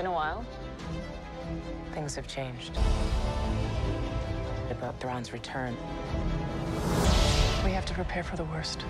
been a while. Things have changed. About Thrawn's return. We have to prepare for the worst.